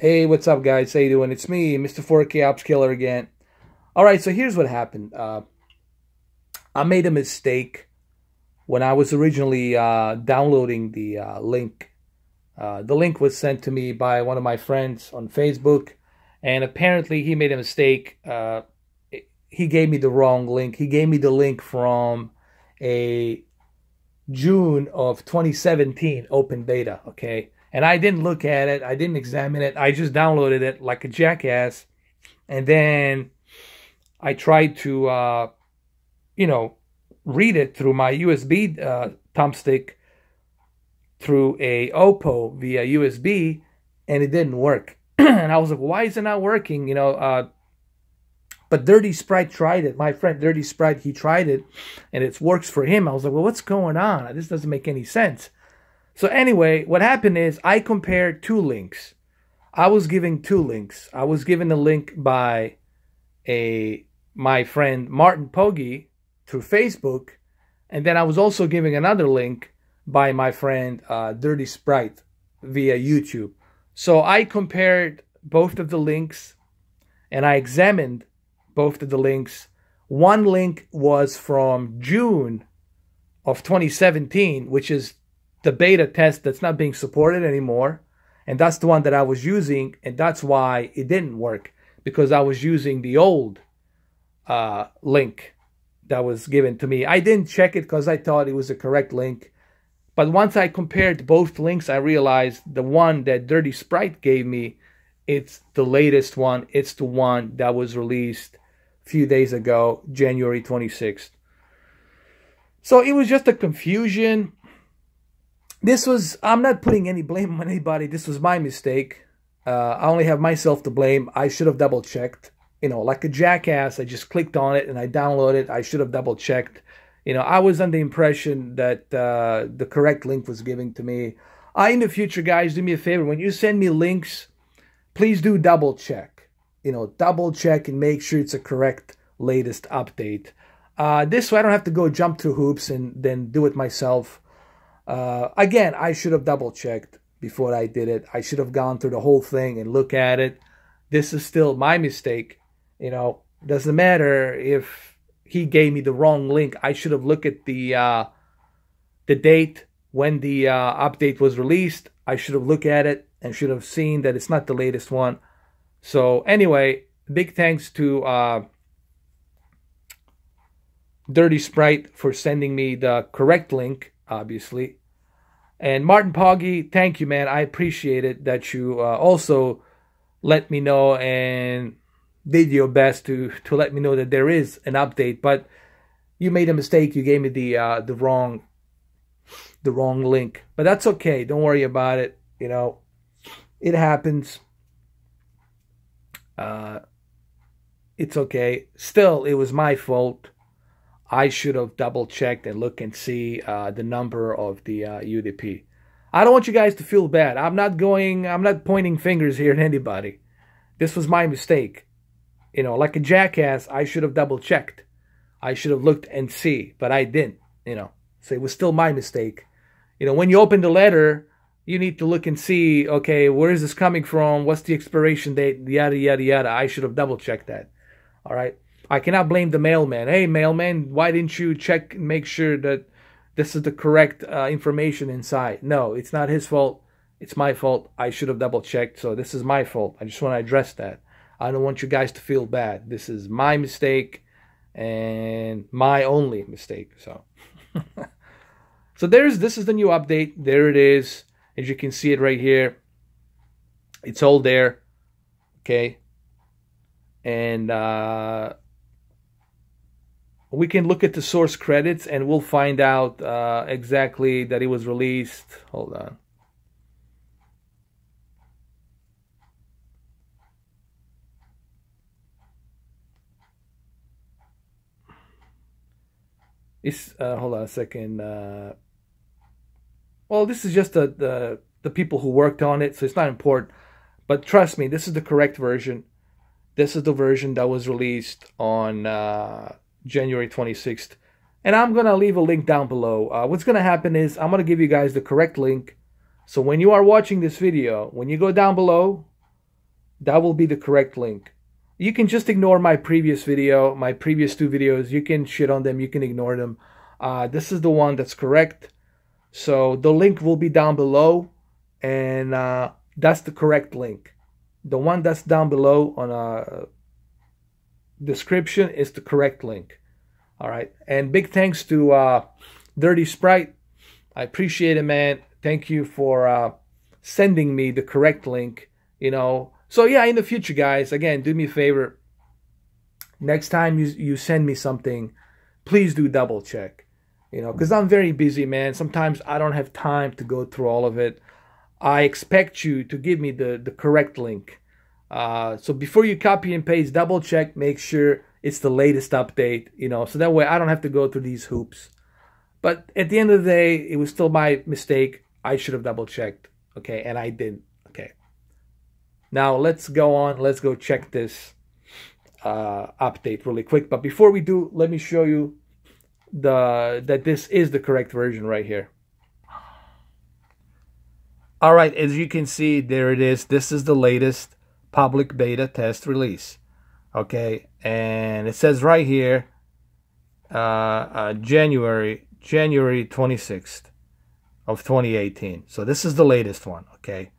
Hey, what's up, guys? How you doing? It's me, Mr. 4K Ops Killer again. All right, so here's what happened. Uh, I made a mistake when I was originally uh, downloading the uh, link. Uh, the link was sent to me by one of my friends on Facebook, and apparently he made a mistake. Uh, he gave me the wrong link. He gave me the link from a June of 2017 open beta. Okay and I didn't look at it. I didn't examine it. I just downloaded it like a jackass, and then I tried to, uh, you know, read it through my USB uh, thumbstick through a Oppo via USB, and it didn't work. and I was like, why is it not working? You know, uh, but Dirty Sprite tried it. My friend Dirty Sprite, he tried it, and it works for him. I was like, well, what's going on? This doesn't make any sense. So anyway, what happened is I compared two links. I was giving two links. I was given a link by a my friend Martin Poggi through Facebook, and then I was also giving another link by my friend uh, Dirty Sprite via YouTube. So I compared both of the links and I examined both of the links. One link was from June of 2017, which is the beta test that's not being supported anymore. And that's the one that I was using. And that's why it didn't work because I was using the old uh, link that was given to me. I didn't check it because I thought it was the correct link. But once I compared both links, I realized the one that Dirty Sprite gave me, it's the latest one. It's the one that was released a few days ago, January 26th. So it was just a confusion this was, I'm not putting any blame on anybody. This was my mistake. Uh, I only have myself to blame. I should have double checked. You know, like a jackass, I just clicked on it and I downloaded it. I should have double checked. You know, I was under the impression that uh, the correct link was given to me. I, in the future, guys, do me a favor. When you send me links, please do double check. You know, double check and make sure it's a correct latest update. Uh, this way I don't have to go jump through hoops and then do it myself. Uh, again, I should have double checked before I did it. I should have gone through the whole thing and look at it. This is still my mistake. You know, doesn't matter if he gave me the wrong link. I should have looked at the uh, the date when the uh, update was released. I should have looked at it and should have seen that it's not the latest one. So anyway, big thanks to uh, Dirty Sprite for sending me the correct link, obviously. And Martin Poggi, thank you, man. I appreciate it that you uh, also let me know and did your best to to let me know that there is an update. But you made a mistake. You gave me the uh, the wrong the wrong link. But that's okay. Don't worry about it. You know, it happens. Uh, it's okay. Still, it was my fault. I should have double checked and look and see uh, the number of the uh, UDP. I don't want you guys to feel bad. I'm not going, I'm not pointing fingers here at anybody. This was my mistake. You know, like a jackass, I should have double checked. I should have looked and see, but I didn't, you know. So it was still my mistake. You know, when you open the letter, you need to look and see, okay, where is this coming from? What's the expiration date? Yada, yada, yada. I should have double checked that. All right. I cannot blame the mailman. Hey, mailman, why didn't you check and make sure that this is the correct uh, information inside? No, it's not his fault. It's my fault. I should have double checked. So this is my fault. I just want to address that. I don't want you guys to feel bad. This is my mistake and my only mistake. So, so there's this is the new update. There it is. As you can see it right here. It's all there. Okay. And uh we can look at the source credits and we'll find out uh, exactly that it was released. Hold on. It's, uh, hold on a second. Uh, well, this is just the, the the people who worked on it, so it's not important. But trust me, this is the correct version. This is the version that was released on uh, January 26th. And I'm going to leave a link down below. Uh, what's going to happen is I'm going to give you guys the correct link. So when you are watching this video, when you go down below, that will be the correct link. You can just ignore my previous video, my previous two videos. You can shit on them, you can ignore them. Uh, this is the one that's correct. So the link will be down below, and uh, that's the correct link. The one that's down below on a uh, description is the correct link. All right, and big thanks to uh, Dirty Sprite. I appreciate it, man. Thank you for uh, sending me the correct link. You know, so yeah, in the future, guys, again, do me a favor. Next time you you send me something, please do double check. You know, because I'm very busy, man. Sometimes I don't have time to go through all of it. I expect you to give me the the correct link. Uh, so before you copy and paste, double check, make sure it's the latest update. You know, so that way I don't have to go through these hoops. But at the end of the day, it was still my mistake. I should have double checked. Okay, and I didn't. Okay. Now let's go on. Let's go check this uh, update really quick. But before we do, let me show you the that this is the correct version right here. All right, as you can see, there it is. This is the latest public beta test release. Okay, and it says right here, uh, uh, January January 26th of 2018. So this is the latest one. Okay,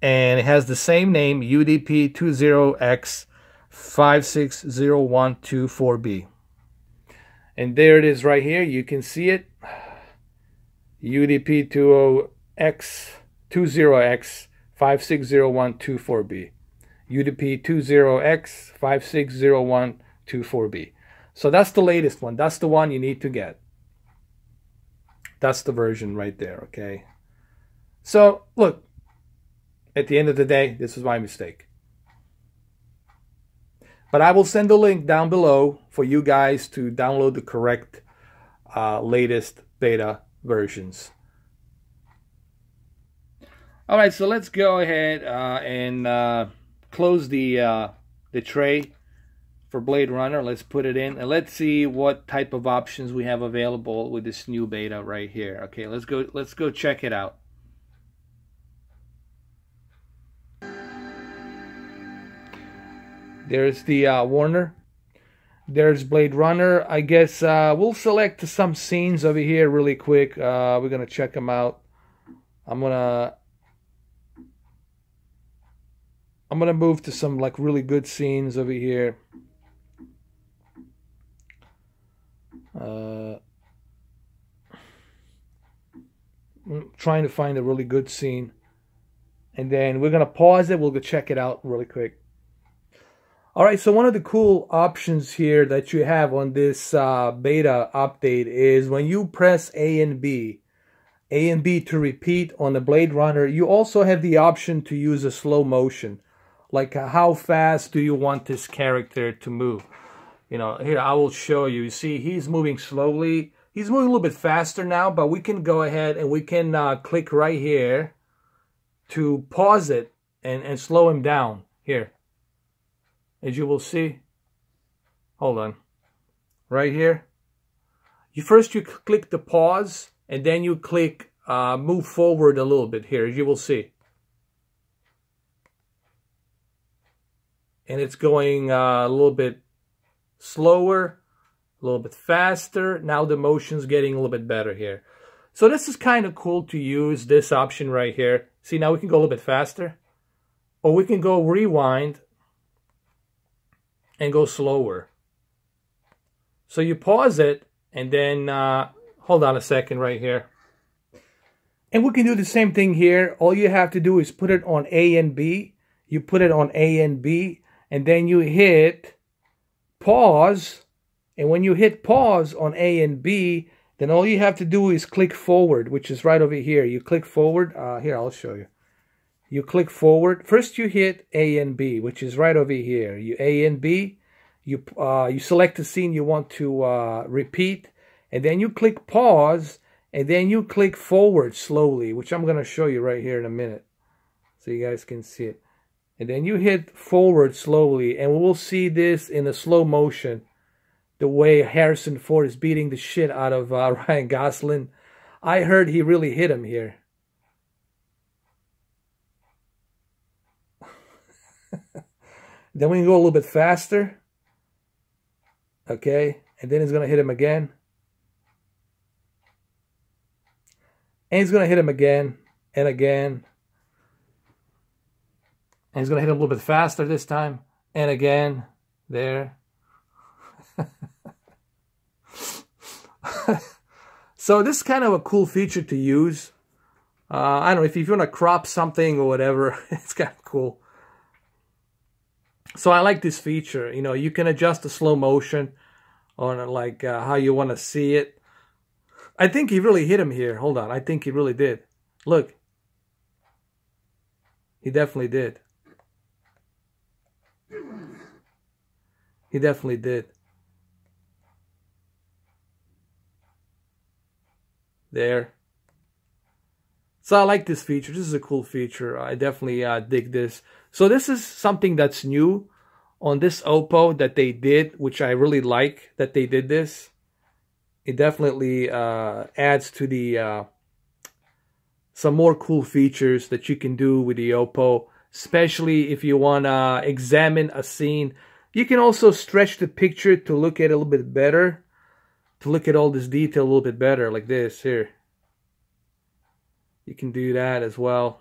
and it has the same name UDP 20X 560124B. And there it is right here. You can see it. UDP 20X 20X 560124B. UDP 20X 560124B. So that's the latest one. That's the one you need to get. That's the version right there, okay? So, look, at the end of the day, this was my mistake. But I will send a link down below for you guys to download the correct uh, latest beta versions. All right, so let's go ahead uh, and uh, close the uh, the tray for Blade Runner. Let's put it in and let's see what type of options we have available with this new beta right here. Okay, let's go. Let's go check it out. There's the uh, Warner. There's Blade Runner. I guess uh, we'll select some scenes over here really quick. Uh, we're gonna check them out. I'm gonna I'm gonna move to some like really good scenes over here. Uh, trying to find a really good scene, and then we're gonna pause it. We'll go check it out really quick. All right, so one of the cool options here that you have on this uh, beta update is when you press A and B, A and B to repeat on the Blade Runner, you also have the option to use a slow motion. Like uh, how fast do you want this character to move? You know, here I will show you. You see, he's moving slowly. He's moving a little bit faster now, but we can go ahead and we can uh, click right here to pause it and, and slow him down. Here, as you will see. Hold on. Right here. You First you click the pause and then you click uh, move forward a little bit here as you will see. And it's going uh, a little bit slower, a little bit faster. Now the motion's getting a little bit better here. So this is kind of cool to use this option right here. See, now we can go a little bit faster. Or we can go rewind and go slower. So you pause it and then uh, hold on a second right here. And we can do the same thing here. All you have to do is put it on A and B. You put it on A and B and then you hit pause. And when you hit pause on A and B, then all you have to do is click forward, which is right over here. You click forward. Uh, here, I'll show you. You click forward. First, you hit A and B, which is right over here. You A and B. You uh, you select the scene you want to uh, repeat, and then you click pause, and then you click forward slowly, which I'm going to show you right here in a minute, so you guys can see it. And then you hit forward slowly, and we'll see this in a slow motion, the way Harrison Ford is beating the shit out of uh, Ryan Gosling. I heard he really hit him here. Then we can go a little bit faster. Okay, and then he's going to hit him again. And he's going to hit him again and again. And he's going to hit him a little bit faster this time. And again. There. so this is kind of a cool feature to use. Uh, I don't know, if you want to crop something or whatever, it's kind of cool. So I like this feature. You know, you can adjust the slow motion on like uh, how you want to see it. I think he really hit him here. Hold on. I think he really did. Look. He definitely did. He definitely did. There. So I like this feature. This is a cool feature. I definitely uh, dig this. So this is something that's new on this Oppo that they did, which I really like that they did this. It definitely uh, adds to the uh, some more cool features that you can do with the Oppo, especially if you want to examine a scene. You can also stretch the picture to look at a little bit better, to look at all this detail a little bit better, like this here. You can do that as well.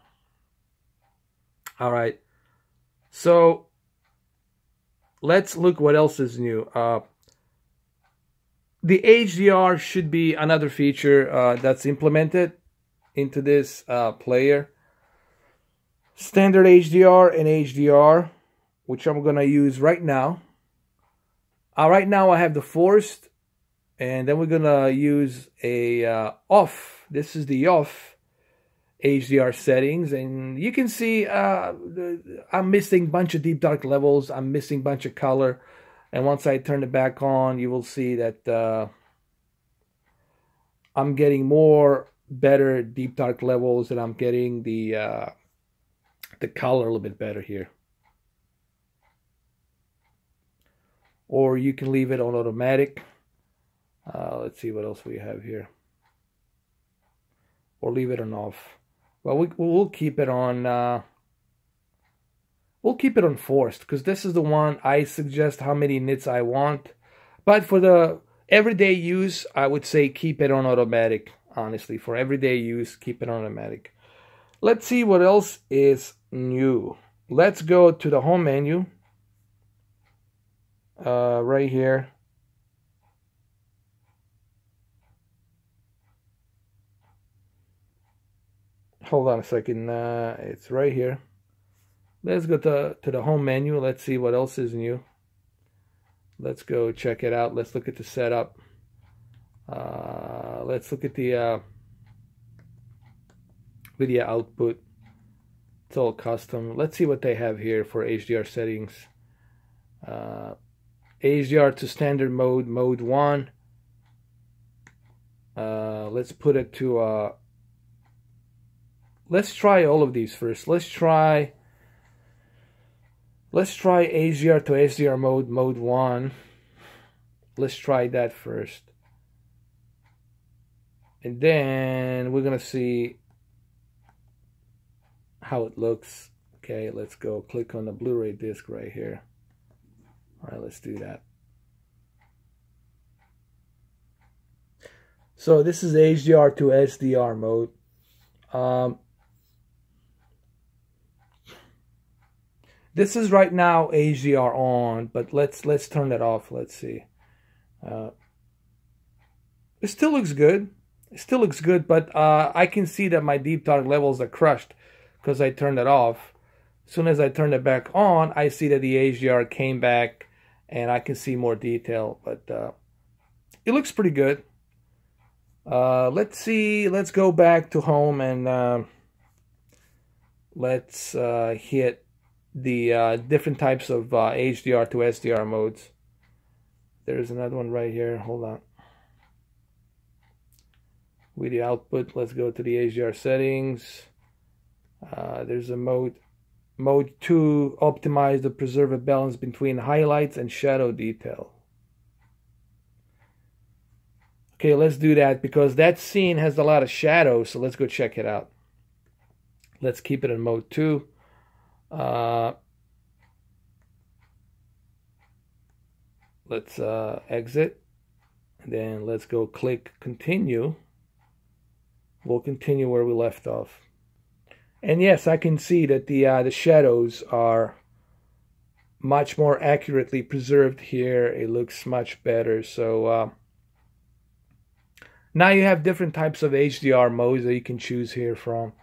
All right. So let's look what else is new. Uh, the HDR should be another feature uh, that's implemented into this uh, player. Standard HDR and HDR, which I'm going to use right now. Uh, right now I have the forced, and then we're going to use a uh, off. This is the off HDR settings and you can see uh, I'm missing bunch of deep dark levels I'm missing bunch of color and once I turn it back on you will see that uh, I'm getting more better deep dark levels and I'm getting the uh, the color a little bit better here or you can leave it on automatic uh, let's see what else we have here or leave it on off well, we, we'll keep it on. Uh, we'll keep it on forced because this is the one I suggest how many nits I want. But for the everyday use, I would say keep it on automatic. Honestly, for everyday use, keep it on automatic. Let's see what else is new. Let's go to the home menu. Uh, right here. hold on a second uh, it's right here. Let's go to, to the home menu. Let's see what else is new. Let's go check it out. Let's look at the setup. Uh, let's look at the uh, video output. It's all custom. Let's see what they have here for HDR settings. Uh, HDR to standard mode mode 1 uh, let's put it to uh, let's try all of these first. Let's try let's try HDR to HDR mode, mode 1. Let's try that first. And then we're going to see how it looks. Okay, let's go click on the Blu-ray disc right here. All right, let's do that. So this is HDR to SDR mode. Um, This is right now HDR on, but let's let's turn that off. Let's see. Uh, it still looks good. It still looks good, but uh, I can see that my deep dark levels are crushed because I turned it off. As soon as I turn it back on, I see that the HDR came back and I can see more detail. But uh, it looks pretty good. Uh, let's see. Let's go back to home and uh, let's uh, hit the uh, different types of uh, HDR to SDR modes. There's another one right here. Hold on. With the output, let's go to the HDR settings. Uh, there's a mode mode 2 optimize to preserve a balance between highlights and shadow detail. Okay, let's do that because that scene has a lot of shadows, so let's go check it out. Let's keep it in mode 2. Uh, let's uh, exit. And then let's go click continue. We'll continue where we left off. And yes, I can see that the uh, the shadows are much more accurately preserved here. It looks much better. So uh, now you have different types of HDR modes that you can choose here from.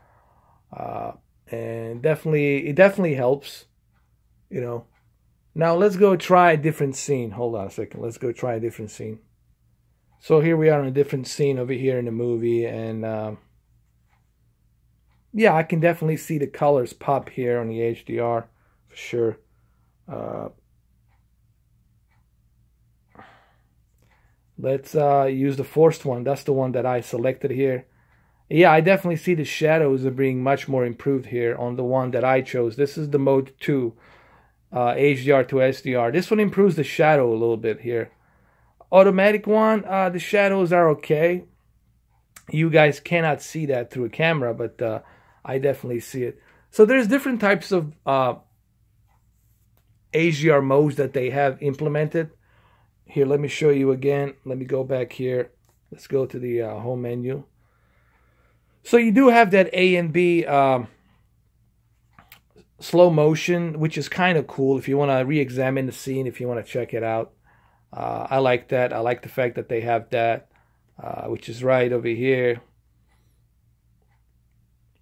Uh, and definitely, it definitely helps, you know. Now let's go try a different scene. Hold on a second. Let's go try a different scene. So here we are in a different scene over here in the movie. And uh, yeah, I can definitely see the colors pop here on the HDR for sure. Uh, let's uh, use the forced one. That's the one that I selected here. Yeah, I definitely see the shadows are being much more improved here on the one that I chose. This is the mode 2, uh, HDR to SDR. This one improves the shadow a little bit here. Automatic one, uh, the shadows are okay. You guys cannot see that through a camera, but uh, I definitely see it. So there's different types of uh, HDR modes that they have implemented. Here, let me show you again. Let me go back here. Let's go to the uh, home menu. So you do have that A and B um, slow motion, which is kind of cool if you want to re-examine the scene, if you want to check it out. Uh, I like that. I like the fact that they have that, uh, which is right over here.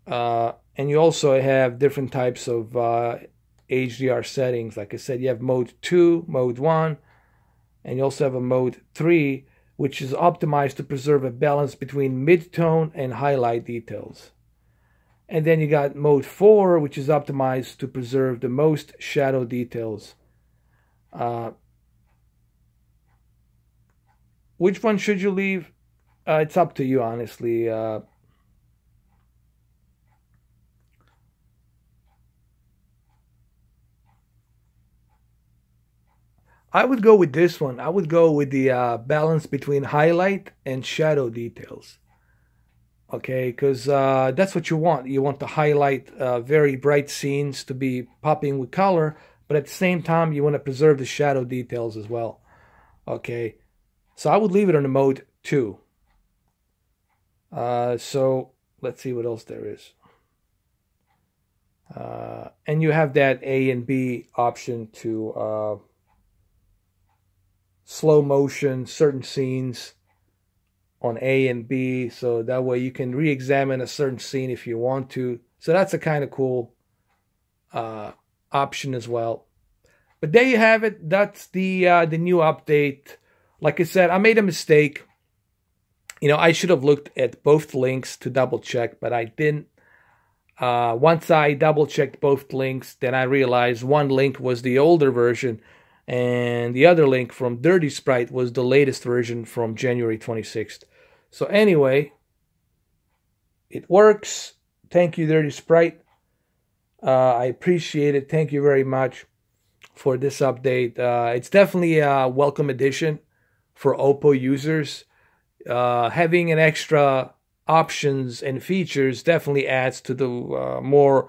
Uh, and you also have different types of uh, HDR settings. Like I said, you have mode 2, mode 1, and you also have a mode 3, which is optimized to preserve a balance between mid-tone and highlight details. And then you got mode 4, which is optimized to preserve the most shadow details. Uh, which one should you leave? Uh, it's up to you, honestly. Uh, I would go with this one. I would go with the uh, balance between highlight and shadow details. Okay, because uh, that's what you want. You want to highlight uh, very bright scenes to be popping with color, but at the same time, you want to preserve the shadow details as well. Okay, so I would leave it on the mode 2. Uh, so let's see what else there is. Uh, and you have that A and B option to uh, slow motion certain scenes on A and B so that way you can re-examine a certain scene if you want to. So that's a kind of cool uh, option as well. But there you have it. That's the uh, the new update. Like I said, I made a mistake. You know, I should have looked at both links to double check, but I didn't. Uh, once I double checked both links, then I realized one link was the older version and the other link from Dirty Sprite was the latest version from January 26th. So anyway, it works. Thank you, Dirty Sprite. Uh, I appreciate it. Thank you very much for this update. Uh, it's definitely a welcome addition for Oppo users. Uh, having an extra options and features definitely adds to the uh, more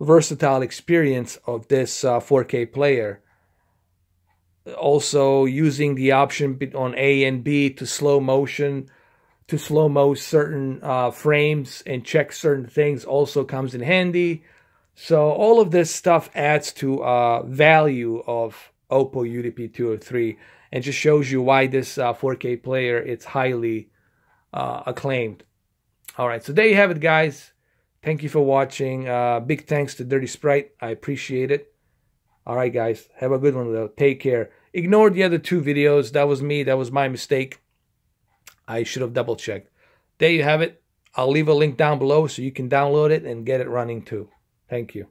versatile experience of this 4K uh, player also using the option on A and B to slow motion to slow mo certain uh, frames and check certain things also comes in handy. So all of this stuff adds to uh, value of Oppo UDP 203 and just shows you why this uh, 4K player it's highly uh, acclaimed. All right, so there you have it, guys. Thank you for watching. Uh, big thanks to Dirty Sprite. I appreciate it. All right, guys. Have a good one, though. Take care. Ignore the other two videos. That was me. That was my mistake. I should have double checked. There you have it. I'll leave a link down below so you can download it and get it running too. Thank you.